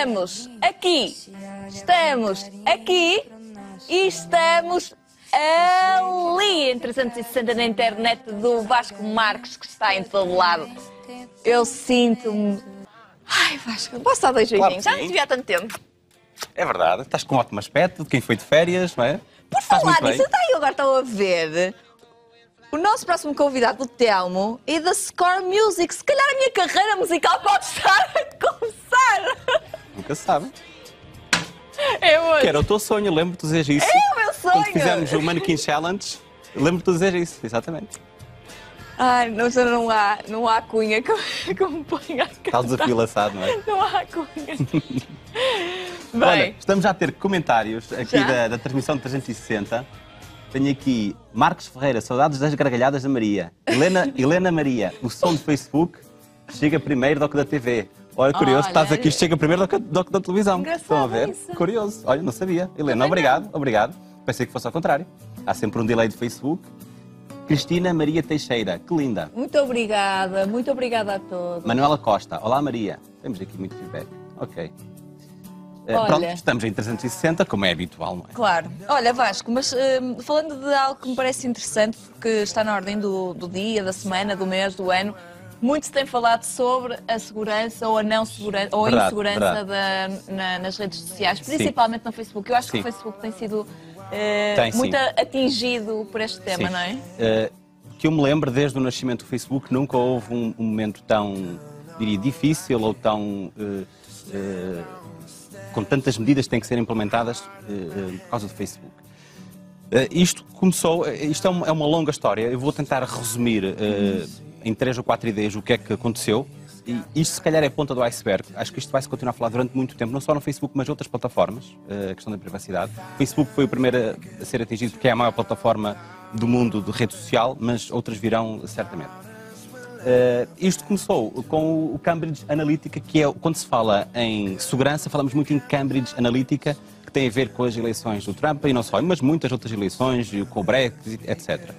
Estamos aqui, estamos aqui e estamos ali em 360 na internet do Vasco Marques, que está em todo lado. Eu sinto-me. Ai, Vasco, posso dar dois Claro beijinhos? que Já não te vi há tanto tempo. É verdade, estás com um ótimo aspecto de quem foi de férias, não é? Por Estás falar nisso, até eu agora estou a ver. O nosso próximo convidado, o Telmo, é da Score Music. Se calhar a minha carreira musical pode estar a. Nunca se sabe. É hoje. Que era o teu sonho, lembro-te de dizer isso. É o meu sonho. Quando fizemos o Mannequin Challenge, lembro-te de dizer isso, exatamente. Ai, não, não há, não há cunha que, que me ponha a cantar. desafio lançado, não é? Não há cunha. Bem, Olha, estamos já a ter comentários aqui Já? da, da transmissão de 360. Tenho aqui Marcos Ferreira, saudades das gargalhadas da Maria. Helena, Helena Maria, o som do Facebook chega primeiro do que da TV. Olha, curioso, Olha. estás aqui, chega primeiro do que, do que da televisão. Engraçado Estão a ver? isso. Curioso. Olha, não sabia. Helena, Também obrigado, obrigado. Pensei que fosse ao contrário. Há sempre um delay de Facebook. Cristina Maria Teixeira, que linda. muito obrigada, muito obrigada a todos. Manuela Costa, olá Maria. Temos aqui muito feedback. Ok. Eh, Olha. Pronto, estamos em 360, como é habitual, não é? Claro. Olha, Vasco, mas hum, falando de algo que me parece interessante, porque está na ordem do, do dia, da semana, do mês, do ano, muito se tem falado sobre a segurança ou a não segurança, ou a Verdade, insegurança da- na- nas redes sociais, Sim. principalmente no Facebook. Eu acho que Sim. o Facebook tem sido eh, Tem, sim. muito atingido por este tema, Sim. não é? Eh, que eu me lembro, desde o nascimento do Facebook, nunca houve um, um momento tão, diria, difícil ou tão. eh, eh, com tantas medidas que têm que ser implementadas por causa do Facebook. Isto começou, isto é uma, é uma longa história. Eu vou tentar resumir em três ou quatro ideias o que é que aconteceu. E isto, se calhar, é a ponta do iceberg. Acho que isto vai se continuar a falar durante muito tempo, não só no Facebook, mas outras plataformas. eh, a questão da privacidade. O Facebook foi o primeiro a, ser atingido porque é a maior plataforma do mundo de rede social, mas outras virão certamente. Eh, isto começou com o Cambridge Analytica, que é quando se fala em segurança, falamos muito em Cambridge Analytica, que tem a ver com as eleições do Trump e não só, mas muitas outras eleições, com o Brexit, etc.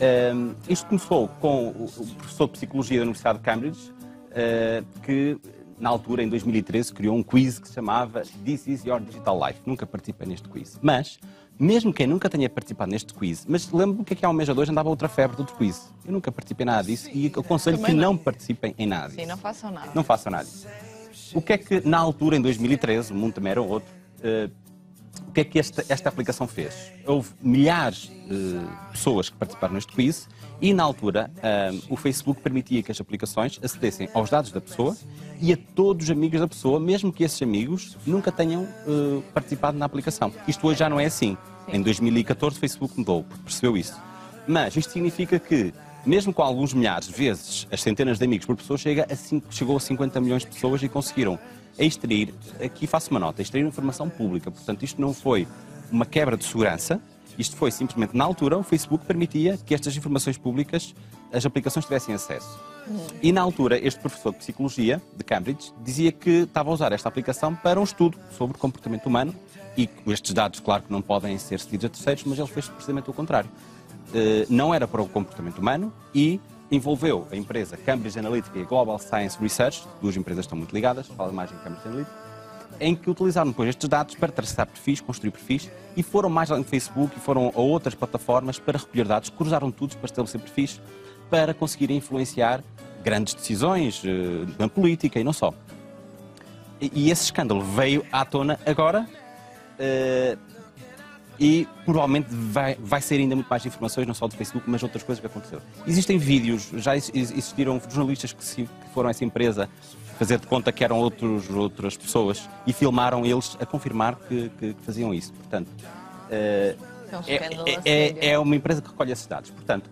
Eh, isto começou com o o professor de Psicologia da Universidade de Cambridge, eh, que na altura, em 2013, criou um quiz que se chamava This is Your Digital Life. Nunca participei neste quiz. Mas, mesmo quem nunca tenha participado neste quiz, mas lembro-me que aqui há um mês ou dois andava outra febre de outro quiz. Eu nunca participei em nada disso e aconselho que não. não participem em nada disso. Sim, não façam nada. Não façam nada disso. O que é que, na altura, em 2013, o mundo também era outro, eh, o que é que esta, esta aplicação fez? Houve milhares de pessoas que participaram neste quiz e, na altura, eh, o Facebook permitia que as aplicações acedessem aos dados da pessoa e a todos os amigos da pessoa, mesmo que esses amigos nunca tenham eh, participado na aplicação. Isto hoje já não é assim. Em 2014, o Facebook mudou, porque percebeu isso. Mas isto significa que, mesmo com alguns milhares de vezes as centenas de amigos por pessoa, chega a cinco- chegou a 50 milhões de pessoas e conseguiram extrair, aqui faço uma nota, extrair informação pública. Portanto, isto não foi uma quebra de segurança, isto foi simplesmente, na altura, o Facebook permitia que estas informações públicas, as aplicações tivessem acesso. E na altura, este professor de Psicologia de Cambridge dizia que estava a usar esta aplicação para um estudo sobre comportamento humano e estes dados, claro que não podem ser cedidos a terceiros, mas ele fez precisamente o contrário. Eh, não era para o comportamento humano e envolveu a empresa Cambridge Analytica e Global Science Research, duas empresas estão muito ligadas, fala mais em Cambridge Analytica, em que utilizaram depois estes dados para traçar perfis, construir perfis e foram mais além do Facebook e foram a outras plataformas para recolher dados, cruzaram tudo para estabelecer perfis para conseguirem influenciar grandes decisões eh, na política e não só. E, e esse escândalo veio à tona agora eh, e provavelmente vai, vai ser ainda muito mais informações, não só do Facebook, mas outras coisas que aconteceram. Existem vídeos, já ex- existiram jornalistas que, se- que foram a essa empresa fazer de conta que eram outros, outras pessoas e filmaram eles a confirmar que, que- que faziam isso. Portanto, eh, É é, é- é uma empresa que recolhe esses dados. Portanto,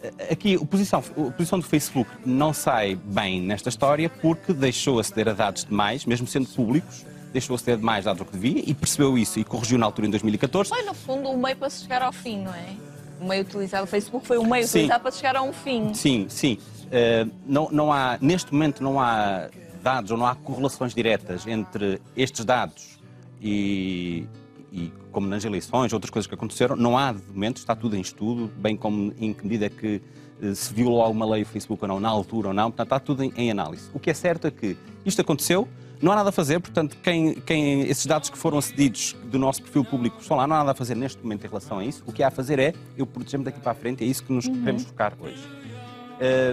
eh, aqui a posição, a posição do Facebook não sai bem nesta história porque deixou aceder a dados demais, mesmo sendo públicos, deixou aceder demais dados do que devia e percebeu isso e corrigiu na altura em 2014. Foi, no fundo, o meio para se chegar ao fim, não é? O meio utilizado, o Facebook foi o meio Sim. utilizado para chegar a um fim. Sim, sim. Eh, não, não há, neste momento não há dados ou não há correlações diretas entre estes dados e, e como nas eleições, outras coisas que aconteceram, não há de momento, está tudo em estudo, bem como em que medida é que eh, se violou alguma lei do Facebook ou não, na altura ou não, portanto está tudo em, em análise. O que é certo é que isto aconteceu, Não há nada a fazer, portanto, quem, quem, esses dados que foram cedidos do nosso perfil público estão lá, não há nada a fazer neste momento em relação a isso. O que há a fazer é eu proteger-me daqui para a frente, é isso que nos uhum. queremos focar hoje.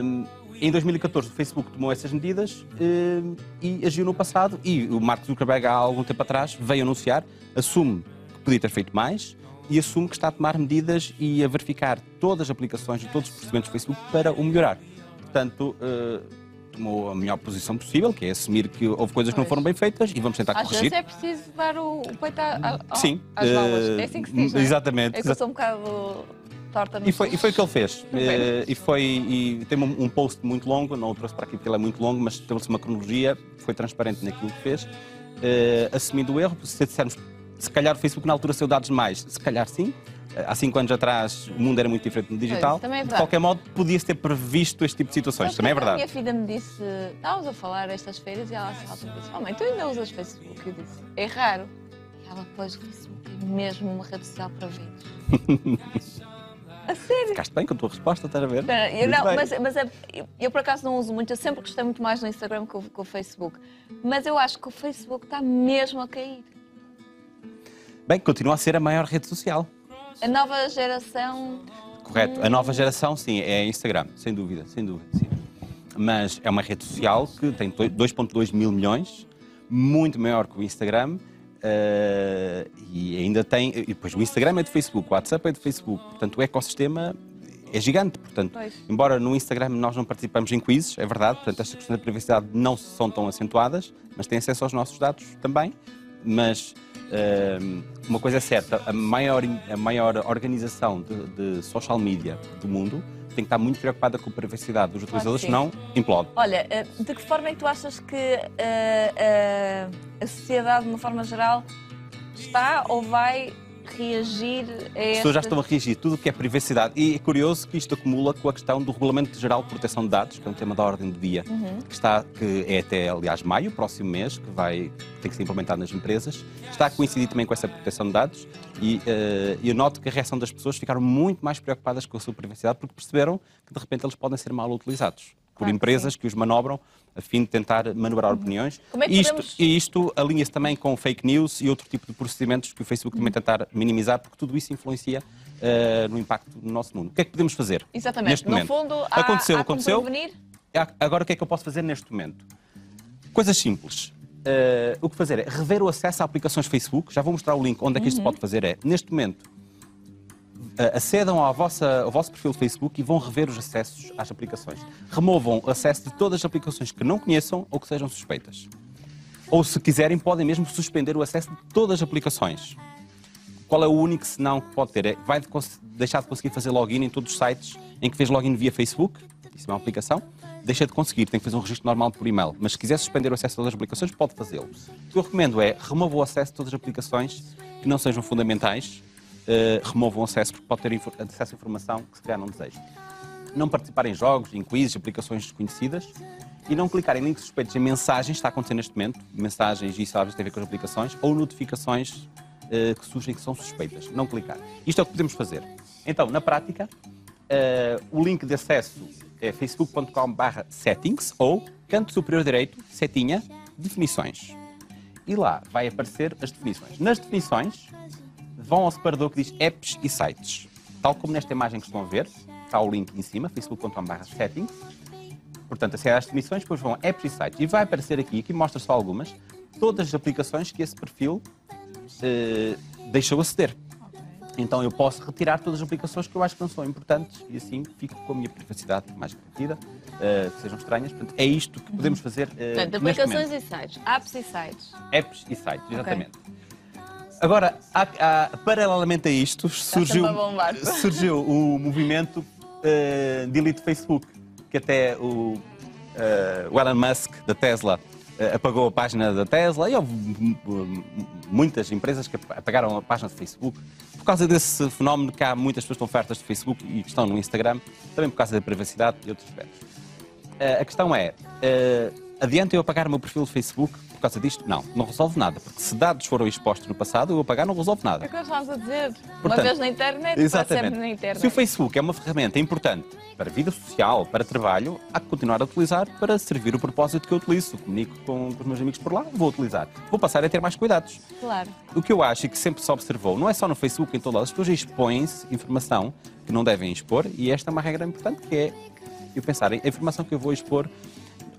Um, em 2014, o Facebook tomou essas medidas um, e agiu no passado. E o Mark Zuckerberg, há algum tempo atrás, veio anunciar, assume que podia ter feito mais e assume que está a tomar medidas e a verificar todas as aplicações e todos os procedimentos do Facebook para o melhorar. Portanto, uh, tomou a melhor posição possível, que é assumir que houve coisas que não foram bem feitas e vamos tentar Às corrigir. Às é preciso dar o, o peito a, a, Sim, às balas. Uh, é assim que se diz, Exatamente. É que eu sou um bocado torta e foi, e foi o que ele fez. Uh, e, foi, e tem um, um, post muito longo, não o trouxe para aqui porque ele é muito longo, mas teve-se uma cronologia, foi transparente naquilo que fez, uh, assumindo o erro, se dissermos se calhar o Facebook na altura saiu dados mais, se calhar sim, há cinco anos atrás o mundo era muito diferente no digital. Pois, é de qualquer modo, podia-se ter previsto este tipo de situações. Mas também é verdade. A minha filha me disse: estávamos a falar estas feiras e ela se disse: Oh, mãe, tu ainda usas Facebook? Eu disse: É raro. E ela, pois, o Facebook é mesmo uma rede social para vídeos. a sério? Ficaste bem com a tua resposta, estás a ver? Eu não, mas, mas é, eu, por acaso não uso muito, eu sempre gostei muito mais no Instagram que o, que o Facebook. Mas eu acho que o Facebook está mesmo a cair. Bem, continua a ser a maior rede social. A nova geração. Correto. A nova geração, sim, é Instagram, sem dúvida, sem dúvida, sim. Mas é uma rede social que tem 2,2 mil milhões, muito maior que o Instagram. Uh, e ainda tem. E depois o Instagram é do Facebook, o WhatsApp é do Facebook. Portanto, o ecossistema é gigante. Portanto, pois. embora no Instagram nós não participamos em quizzes, é verdade, portanto, estas questões da privacidade não são tão acentuadas, mas têm acesso aos nossos dados também. Mas uma coisa é certa, a maior, a maior organização de, de, social media do mundo tem que estar muito preocupada com a privacidade dos utilizadores, senão implode. Olha, eh, de que forma é que tu achas que uh, uh, a sociedade, de uma forma geral, está ou vai reagir a As pessoas já estão a reagir tudo o que é privacidade. E é curioso que isto acumula com a questão do Regulamento Geral de Proteção de Dados, que é um tema da ordem do dia, uhum. que, está, que é até, aliás, maio, próximo mês, que vai ter que ser implementado nas empresas. Está a coincidir também com essa proteção de dados e uh, eu noto que a reação das pessoas ficaram muito mais preocupadas com a sua privacidade porque perceberam que, de repente, eles podem ser mal utilizados por claro empresas que, que, os manobram a fim de tentar manobrar uhum. opiniões. Como é que isto, podemos... E isto alinha-se também com fake news e outro tipo de procedimentos que o Facebook uhum. também tentar minimizar, porque tudo isso influencia uh, no impacto no nosso mundo. O que é que podemos fazer? Exatamente. Neste no momento? fundo, há, aconteceu, há aconteceu. Prevenir? Agora o que é que eu posso fazer neste momento? Coisas simples. Uh, o que fazer é rever o acesso a aplicações Facebook. Já vou mostrar o link onde é que isto uhum. pode fazer. É, neste momento, acedam ao, vossa, ao vosso perfil Facebook e vão rever os acessos às aplicações. Removam o acesso de todas as aplicações que não conheçam ou que sejam suspeitas. Ou, se quiserem, podem mesmo suspender o acesso de todas as aplicações. Qual é o único senão que pode ter? É, vai deixar de conseguir fazer login em todos os sites em que fez login via Facebook, isso é uma aplicação, deixa de conseguir, tem que fazer um registro normal por e-mail. Mas se quiser suspender o acesso a todas as aplicações, pode fazê-lo. O que eu recomendo é remova o acesso de todas as aplicações que não sejam fundamentais uh, removam acesso, porque pode ter acesso a informação que se calhar não deseja. Não participar em jogos, em quizzes, aplicações desconhecidas e não clicar em links suspeitos em mensagens, está acontecendo neste momento, mensagens e isso tem a ver com as aplicações, ou notificações uh, que surgem que são suspeitas. Não clicar. Isto é o que podemos fazer. Então, na prática, uh, o link de acesso é facebook.com/settings ou canto superior direito, setinha, definições. E lá vai aparecer as definições. Nas definições, vão ao separador que diz apps e sites. Tal como nesta imagem que estão a ver, está o link em cima, facebook.com.br settings. Portanto, acede às definições, depois vão apps e sites. E vai aparecer aqui, aqui mostra só algumas, todas as aplicações que esse perfil eh, deixou aceder. Então eu posso retirar todas as aplicações que eu acho que não são importantes e assim fico com a minha privacidade mais garantida, uh, que sejam estranhas. Portanto, é isto que podemos fazer. Uh, Portanto, aplicações e sites, apps e sites. Apps e sites, exatamente. Okay. Agora, há, há, paralelamente a isto, surgiu, surgiu o movimento uh, de elite Facebook, que até o, uh, o Elon Musk da Tesla uh, apagou a página da Tesla e houve muitas empresas que apagaram a página do Facebook por causa desse fenómeno que há muitas pessoas que estão ofertas de Facebook e que estão no Instagram, também por causa da privacidade e outros aspectos. a questão é, Adianta eu apagar o meu perfil do Facebook por causa disto? Não, não resolve nada. Porque se dados foram expostos no passado, eu apagar não resolve nada. É o que nós estávamos a dizer. uma Portanto, vez na internet, para sempre na internet. Se o Facebook é uma ferramenta importante para a vida social, para trabalho, há que continuar a utilizar para servir o propósito que eu utilizo. Comunico com, com os meus amigos por lá, vou utilizar. Vou passar a ter mais cuidados. Claro. O que eu acho e que sempre se observou, não é só no Facebook, em todo lado, as pessoas expõem-se informação que não devem expor e esta é uma regra importante que é eu pensar, a informação que eu vou expor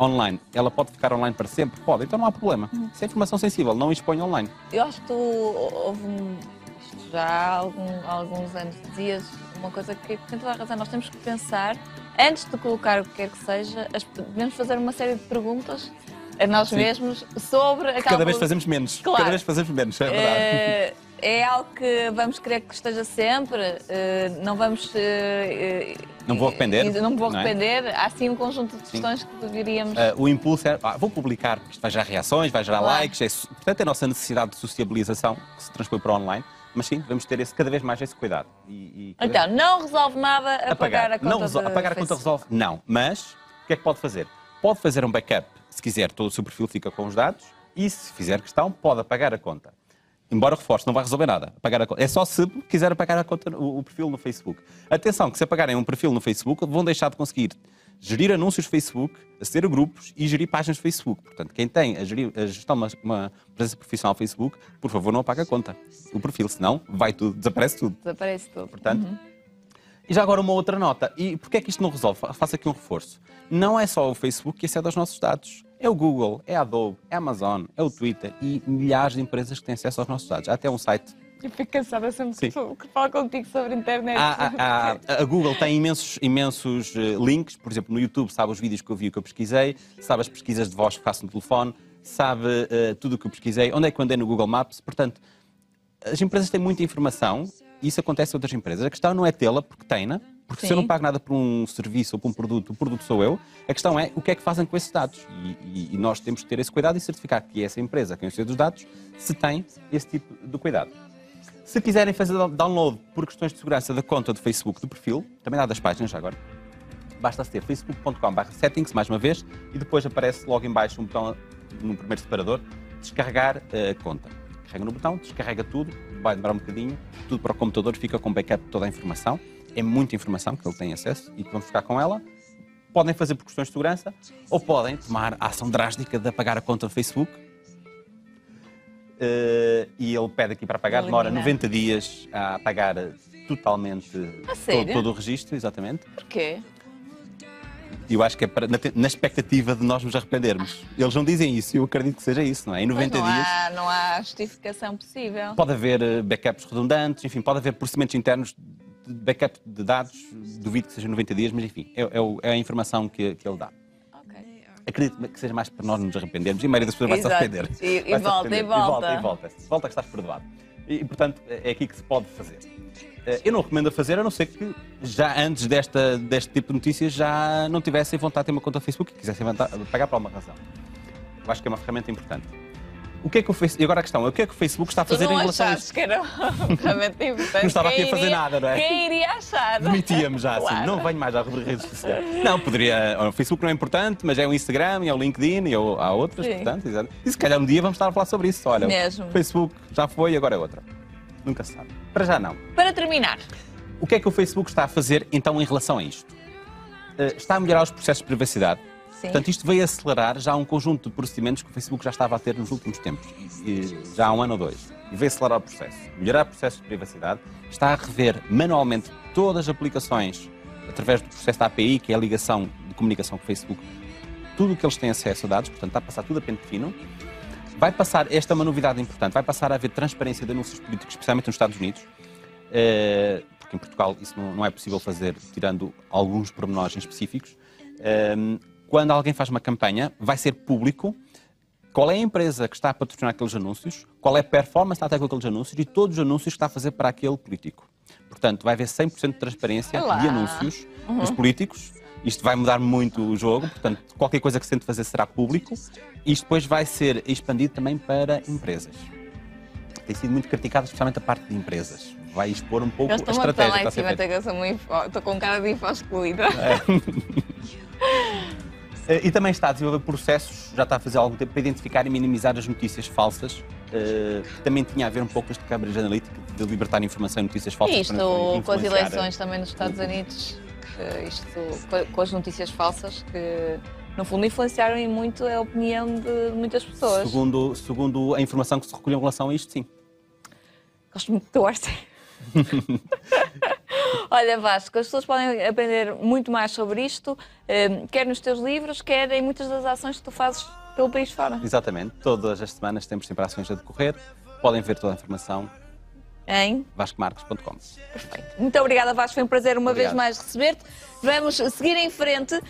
online, ela pode ficar online para sempre? Pode, então não há problema. Se é informação sensível, não expõe online. Eu acho que tu houve um, isto já há algum- alguns anos dizias uma coisa que tem toda a razão. Nós temos que pensar, antes de colocar o que quer que seja, as- devemos fazer uma série de perguntas a nós Sim. mesmos sobre aquela Cada vez fazemos menos. Claro. Cada vez fazemos menos, é verdade. Eh, é algo que vamos querer que esteja sempre, eh, não vamos. eh, Não vou arrepender, Não me vou não é? arrepender. Há sim um conjunto de questões que deveríamos. Ah, o impulso é, ah, vou publicar, porque isto vai gerar reações, vai gerar Claro. likes, é, portanto é a nossa necessidade de sociabilização que se transpõe para o online, mas sim, devemos ter esse, cada vez mais esse cuidado. E, e Então, não resolve nada apagar, a conta. não resol- apagar a conta resolve? Não. Mas o que é que pode fazer? Pode fazer um backup, se quiser, todo o seu perfil fica com os dados e, se fizer questão, pode apagar a conta. Embora reforce, não vai resolver nada. Apagar a conta. É só se quiser apagar a conta, o, o perfil no Facebook. Atenção, que se apagarem um perfil no Facebook, vão deixar de conseguir gerir anúncios no Facebook, aceder a grupos e gerir páginas no Facebook. Portanto, quem tem a, gerir, a gestão de uma, uma presença profissional no Facebook, por favor, não apague a conta, o perfil, senão vai tudo, desaparece tudo. Desaparece tudo. Portanto, e já agora uma outra nota. E porquê é que isto não resolve? Fa- Faço aqui um reforço. Não é só o Facebook que acede aos nossos dados. É o Google, é a Adobe, é a Amazon, é o Twitter e milhares de empresas que têm acesso aos nossos dados. Há até um site. Eu fico cansada sempre Sim. que, falo contigo sobre a internet. Há- há- há- a Google tem imensos, imensos eh, links. Por exemplo, no YouTube sabe os vídeos que eu vi que eu pesquisei, sabe as pesquisas de voz que faço no telefone, sabe eh, tudo o que eu pesquisei, onde é que eu andei no Google Maps. Portanto, as empresas têm muita informação isso acontece a outras empresas. A questão não é tê-la porque tem-na, porque se eu Sim. não pago nada por um serviço ou por um produto, o produto sou eu. A questão é o que é que fazem com esses dados. E, e- e nós temos que ter esse cuidado e certificar que essa empresa, quem os dados, se tem esse tipo de cuidado. Se quiserem fazer download por questões de segurança da conta do Facebook do perfil, também dá das páginas já agora, basta aceder facebook.com.br settings, mais uma vez, e depois aparece logo em baixo um botão no primeiro separador, descarregar eh, a conta. Carrega no botão, descarrega tudo, vai demorar um bocadinho, tudo para o computador, fica com backup de toda a informação. É muita informação que ele tem acesso e que vamos ficar com ela. Podem fazer por questões de segurança ou podem tomar a ação drástica de apagar a conta do Facebook. Eh, e ele pede aqui para apagar, demora Eliminar. 90 dias a apagar totalmente todo, todo o registro, exatamente. Porquê? Eu acho que é para- na, na expectativa de nós nos arrependermos. Eles não dizem isso, eu acredito que seja isso, não é? Em Pois 90 não, dias há, não há justificação possível. pode haver eh, backups redundantes, enfim, pode haver procedimentos internos de backup de dados, duvido que seja 90 dias, mas enfim, é, é é a informação que, que ele dá. Acredito que seja mais para nós nos arrependermos e a maioria das pessoas vai se arrepender. E- e volta, e volta. E volta, e volta que estás perdoado. E, portanto, é aqui que se pode fazer. Eh, Eu não recomendo a fazer, a não ser que já antes desta, deste tipo de notícias já não tivessem vontade de ter uma conta Facebook e quisessem pagar por alguma razão. Eu acho que é uma ferramenta importante. O que é que o Facebook... E agora a questão é, o que é que o Facebook está a Tu fazer em relação a isto? que era realmente importante. Não estava aqui a fazer nada, não é? Quem iria achar? Demitíamos já assim, Claro. não venho mais à redes sociais. Não, poderia. O Facebook não é importante, mas é o Instagram, e é o LinkedIn, e há outras, Sim. portanto, exato. E se calhar um dia vamos estar a falar sobre isso. Olha, Mesmo. o Facebook já foi, agora é outra. Nunca se sabe. Para já não. Para terminar, O que é que o Facebook está a fazer então em relação a isto? Eh, está a melhorar os processos de privacidade. Sim. Portanto, isto veio acelerar já um conjunto de procedimentos que o Facebook já estava a ter nos últimos tempos, já há um ano ou dois. E veio acelerar o processo. Melhorar processos de privacidade, está a rever manualmente todas as aplicações através do processo da API, que é a ligação de comunicação com o Facebook, tudo o que eles têm acesso a dados, portanto, está a passar tudo a pente fino. Vai passar, esta é uma novidade importante, vai passar a haver transparência de anúncios políticos, especialmente nos Estados Unidos, eh, porque em Portugal isso não, é possível fazer, tirando alguns pormenores específicos. Ehm, quando alguém faz uma campanha, vai ser público qual é a empresa que está a patrocinar aqueles anúncios, qual é a performance que está a ter com aqueles anúncios e todos os anúncios que está a fazer para aquele político. Portanto, vai haver 100% de transparência Olá. de anúncios dos políticos. Isto vai mudar muito o jogo, portanto, qualquer coisa que se tente fazer será público. Isto depois vai ser expandido também para empresas. Tem sido muito criticado, especialmente a parte de empresas. Vai expor um pouco eles a estão estratégia em cima, até que eu sou muito info- estou com cara de info excluída. Eh, E também está a desenvolver processos, já está a fazer algum tempo, para identificar e minimizar as notícias falsas, eh, que também tinha a ver um pouco com este Cambridge Analytica, de libertar informação e notícias falsas. E isto com as influenciar. eleições também nos Estados Unidos, eh, isto co- com as notícias falsas que no fundo influenciaram e muito a opinião de muitas pessoas. Segundo, segundo a informação que se recolheu em relação a isto, sim. Gosto muito do Orce. Olha, Vasco, as pessoas podem aprender muito mais sobre isto, eh, quer nos teus livros, quer em muitas das ações que tu fazes pelo país fora. Exatamente. Todas as semanas temos sempre ações a decorrer. Podem ver toda a informação Hein? vascomarques.com. Perfeito. Muito obrigada, Vasco. Foi um prazer uma Obrigado. vez mais receber-te. Vamos seguir em frente.